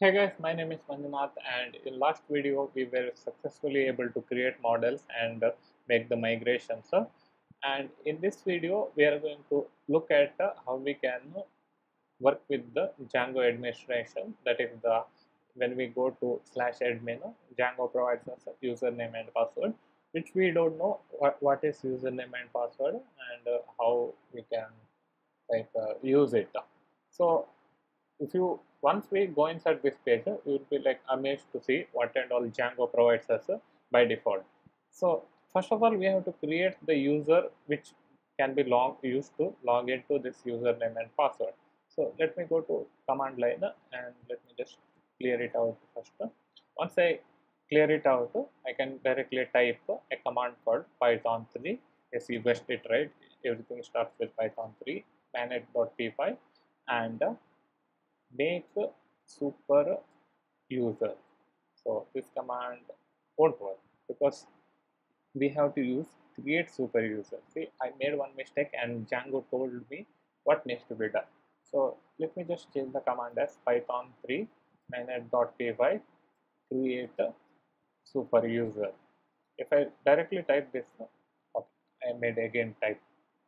Hey guys, my name is Manjunath and in last video we were successfully able to create models and uh, make the migrations. and in this video we are going to look at uh, how we can work with the Django administration that is the when we go to slash admin uh, Django provides us a username and password which we don't know what, what is username and password and how we can like use it. So if you once we go inside this page, uh, you will be like amazed to see what and all Django provides us uh, by default. So first of all, we have to create the user which can be log used to log into this username and password. So let me go to command line uh, and let me just clear it out first. Once I clear it out, I can directly type a command called python 3. Yes, you guessed it right. Everything starts with python 3 manage.py and make super user. So this command won't work because we have to use create super user. See i made one mistake and django told me what needs to be done. So let me just change the command as python 3 manage.py create super user. If i directly type this okay, i made again type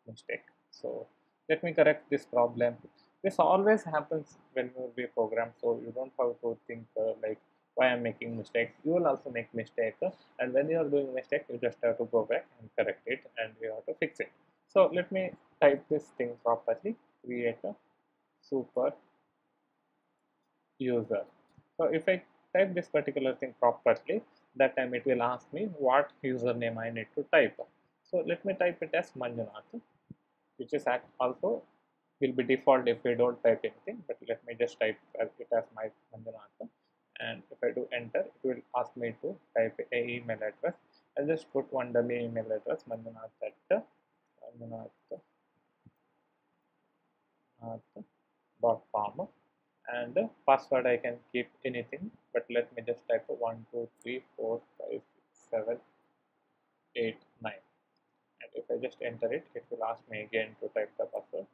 mistake. So let me correct this problem this always happens when you will be programmed so you don't have to think uh, like why i'm making mistakes. You will also make mistake uh, and when you are doing mistake you just have to go back and correct it and you have to fix it. So let me type this thing properly. Create a super user. So if i type this particular thing properly that time it will ask me what username i need to type. So let me type it as manjunath which is also will be default if we don't type anything but let me just type it as my Manjunath and if I do enter it will ask me to type a email address. I'll just put one dummy email address Manjunath at Manjunath dot com and password I can keep anything but let me just type 1 2 3 4 5 6 7 8 9 and if I just enter it it will ask me again to type the password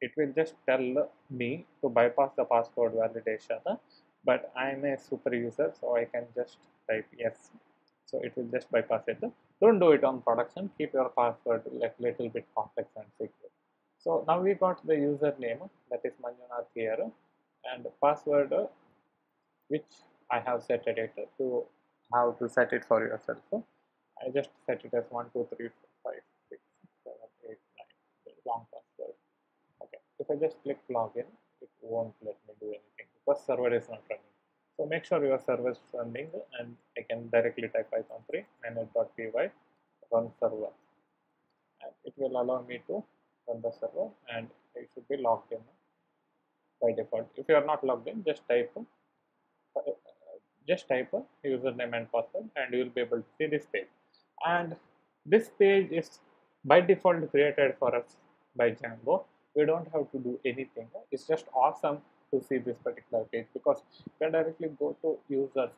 it will just tell me to bypass the password validation but I am a super user so I can just type yes. So it will just bypass it don't do it on production. Keep your password like little bit complex and secure. So now we got the username that is Manjunath here and password which I have set it to how to set it for yourself I just set it as 1 2 3 4 5 6 7 8 9 long password if I just click login, it won't let me do anything because server is not running. So make sure your server is running and I can directly type python 3 manage.py run server and it will allow me to run the server and it should be logged in by default. If you are not logged in, just type just type a username and password and you will be able to see this page. And this page is by default created for us by Django we don't have to do anything. It's just awesome to see this particular page because you can directly go to users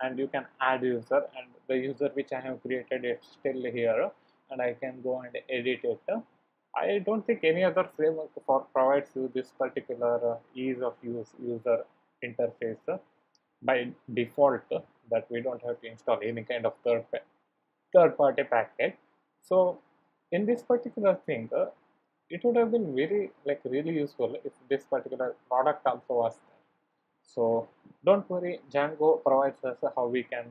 and you can add user and the user which I have created is still here and I can go and edit it. I don't think any other framework for provides you this particular uh, ease of use user interface uh, by default uh, that we don't have to install any kind of third third party package so in this particular thing it would have been very like really useful if this particular product also was there. So don't worry django provides us how we can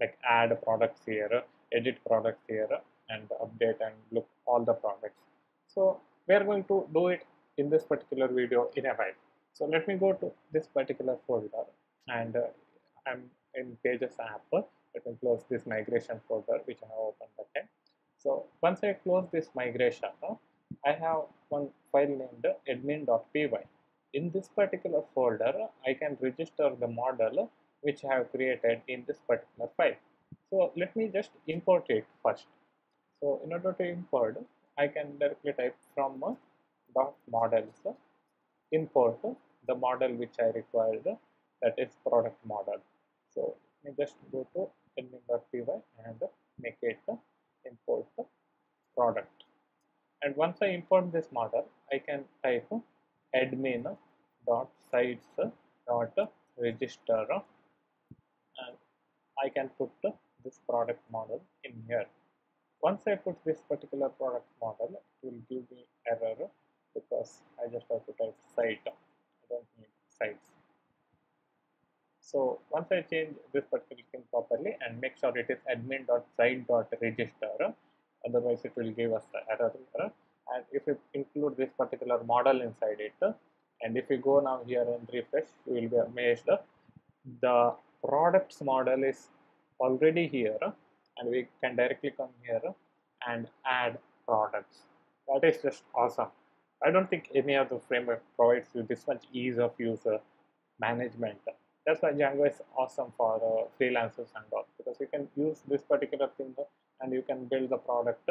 like add products here edit products here and update and look all the products. So we are going to do it in this particular video in a while. So let me go to this particular folder and uh, i'm in pages app. Let me close this migration folder which i have opened again. So once i close this migration I have one file named admin.py. In this particular folder, I can register the model which I have created in this particular file. So let me just import it first. So in order to import, I can directly type from dot models import the model which I required that is product model. So let me just go to admin.py and make it import product and once I import this model I can type admin dot sites dot register. And I can put this product model in here. Once I put this particular product model it will give me error because I just have to type site. I don't need sites. So once I change this particular thing properly and make sure it is admin.site.register otherwise it will give us the error and if you include this particular model inside it and if you go now here and refresh you will be amazed. The products model is already here and we can directly come here and add products. That is just awesome. I don't think any other framework provides you this much ease of user management. That's why django is awesome for uh, freelancers and all because you can use this particular thing and you can build the product.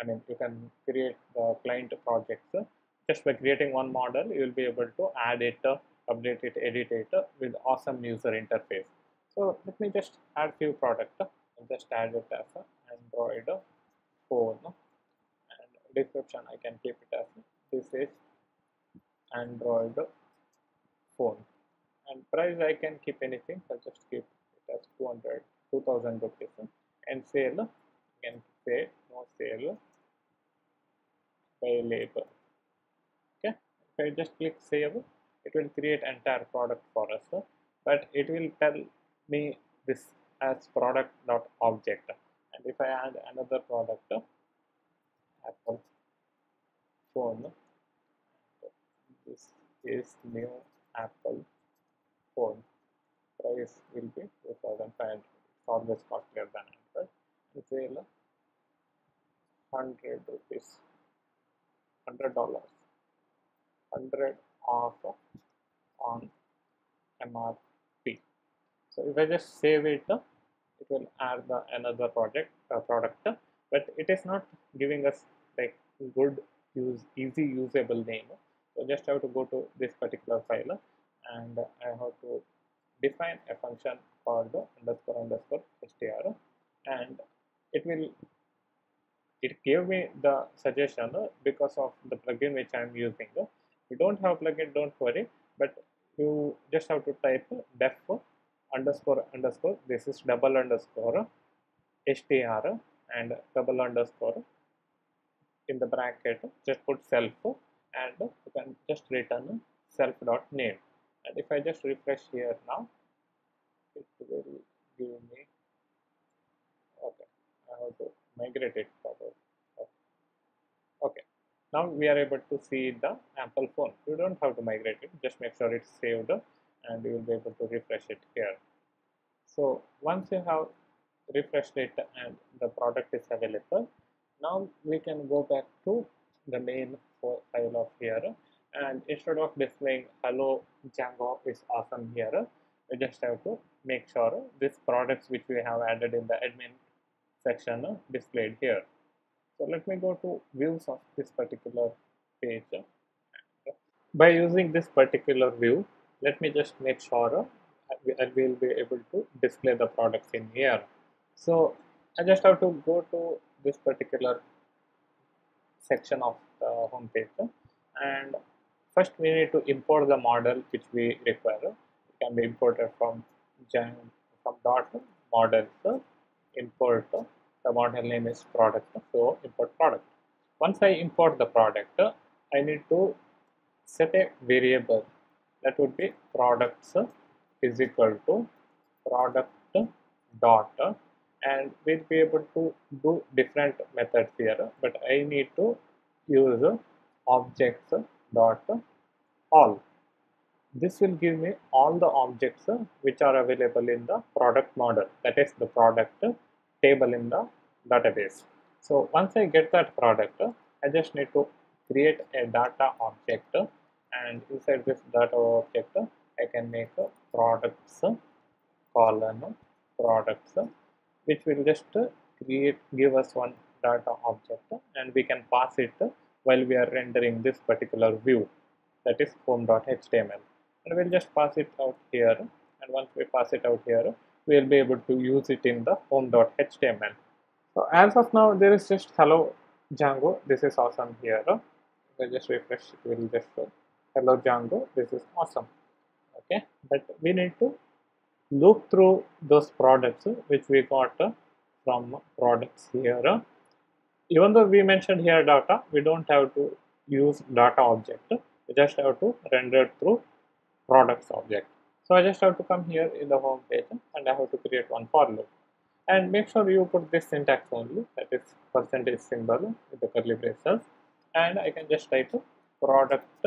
I mean you can create the client projects. Just by creating one model you will be able to add it update it edit it with awesome user interface. So let me just add few product. And just add it as a android phone. And description i can keep it as this is android phone. And price i can keep anything. I'll just keep it as 200 2000 rupees and sale can say no sale by label. Okay? If i just click save it will create entire product for us. But it will tell me this as product dot object and if I add another product Apple phone. This is new Apple phone. Price will be 2500 it's always costlier than Sale 100 rupees. 100 dollars. 100 off on MRP so if I just save it it will add the another project uh, product. But it is not giving us like good use easy usable name. So just have to go to this particular file and I have to define a function called underscore underscore str and it will it gave me the suggestion because of the plugin which I am using you don't have plugin don't worry but you just have to type def underscore underscore this is double underscore str and double underscore in the bracket just put self and you can just return self dot name. And if I just refresh here now it will give me Have to migrate it forward okay. Now we are able to see the Apple phone. You don't have to migrate it. Just make sure it's saved and you will be able to refresh it here. So once you have refreshed it and the product is available now we can go back to the main file of here. And instead of displaying hello Django is awesome here we just have to make sure this products which we have added in the admin section displayed here. So let me go to views of this particular page. By using this particular view let me just make sure uh, I will be able to display the products in here. So I just have to go to this particular section of the home page uh, and first we need to import the model which we require. It can be imported from from dot models uh, import the model name is product so import product. Once I import the product I need to set a variable that would be products is equal to product dot and we'll be able to do different methods here but I need to use objects dot all this will give me all the objects uh, which are available in the product model. That is the product uh, table in the database. So once I get that product uh, I just need to create a data object and inside this data object I can make a products column products which will just create give us one data object and we can pass it while we are rendering this particular view. That is home.html and we'll just pass it out here and once we pass it out here we'll be able to use it in the home.html so as of now there is just hello Django, this is awesome here. I just refresh, it will just show, hello Django, this is awesome. Okay, but we need to look through those products which we got from products here. Even though we mentioned here data, we don't have to use data object. We just have to render through products object. So I just have to come here in the home page and I have to create one for loop. And make sure you put this syntax only, that is percentage symbol with the curly braces. And I can just type product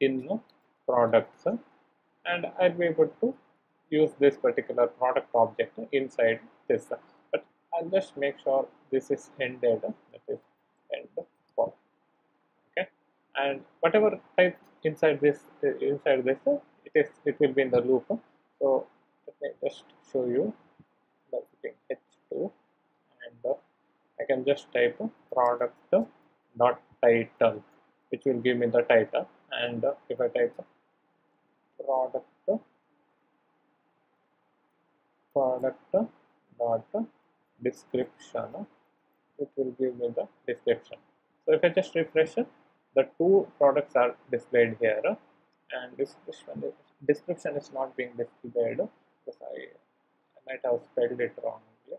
in products and I'll be able to use this particular product object inside this. But I'll just make sure this is ended, that is end for. Okay, and whatever type inside this inside this it is it will be in the loop. So let me just show you by putting h2 and uh, I can just type product dot title which will give me the title. And uh, if I type product product dot description it will give me the description. So if I just refresh it the two products are displayed here and this description is not being displayed because I, I might have spelled it wrongly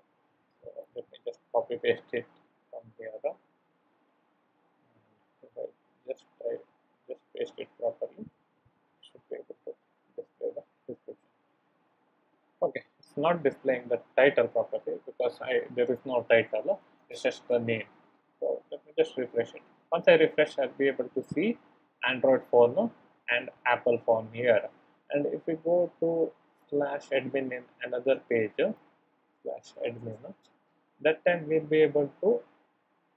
so let me just copy paste it from here. I just I just paste it properly should be able to display the description. Okay it's not displaying the title properly because I there is no title it's just the name. So let me just refresh it once I refresh, I'll be able to see Android phone and Apple phone here. And if we go to slash admin in another page, slash admin, that time we'll be able to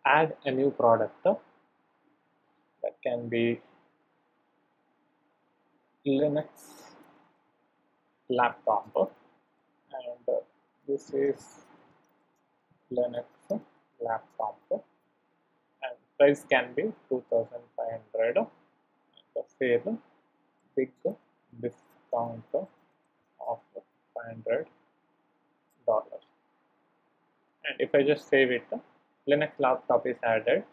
add a new product that can be Linux laptop and this is Linux laptop price can be 2500 the sale big discount of 500 dollars. And if I just save it Linux laptop is added.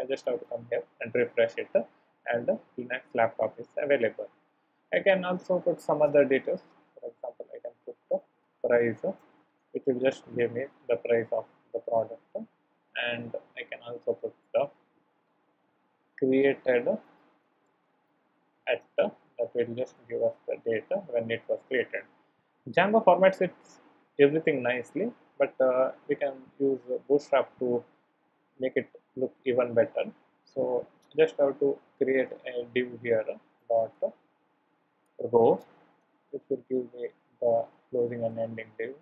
I just have to come here and refresh it and the Linux laptop is available. I can also put some other details. For example I can put the price. It will just give me the price of the product. And I can also put the created at that will just give us the data when it was created. Django formats it everything nicely, but uh, we can use Bootstrap to make it look even better. So just have to create a div here dot row, which will give me the closing and ending div.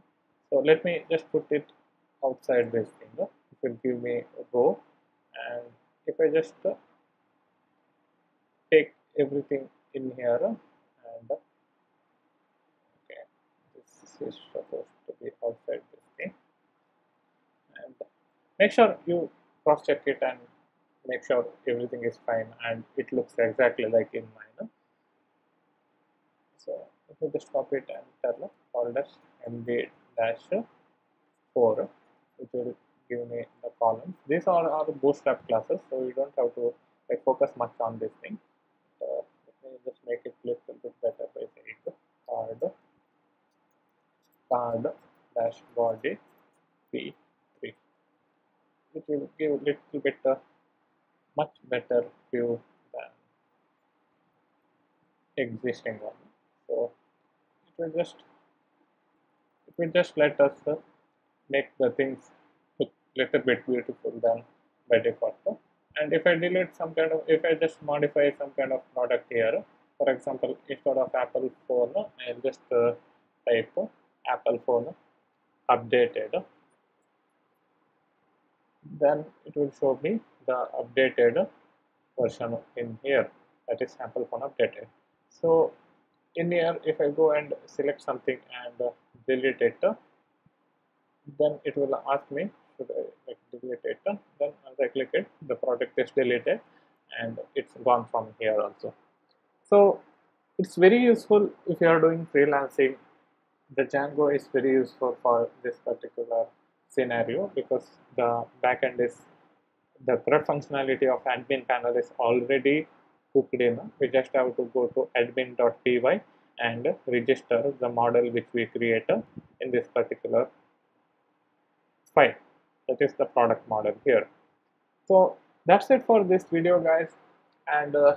So let me just put it outside this thing. It will give me a row, and if I just take everything in here and okay this is supposed to be outside this thing. And make sure you cross check it and make sure everything is fine and it looks exactly like in mine so just copy it and tell as mb dash 4 which will give me the columns. These are our bootstrap classes so you don't have to like focus much on this thing just make it little bit better by saying card card dash body p3 which will give a little bit uh, much better view than existing one. So it will just it will just let us uh, make the things look little bit beautiful than by default. And if I delete some kind of if I just modify some kind of product here for example instead of Apple phone I'll just uh, type Apple phone updated. Then it will show me the updated version in here. That is Apple phone updated. So in here if I go and select something and uh, delete it then it will ask me should I like delete it? Then once I click it the product is deleted and it's gone from here also so it's very useful if you are doing freelancing the Django is very useful for this particular scenario because the backend is the CRUD functionality of admin panel is already cooked in. We just have to go to admin.py and register the model which we created in this particular file. That is the product model here. So that's it for this video guys and uh,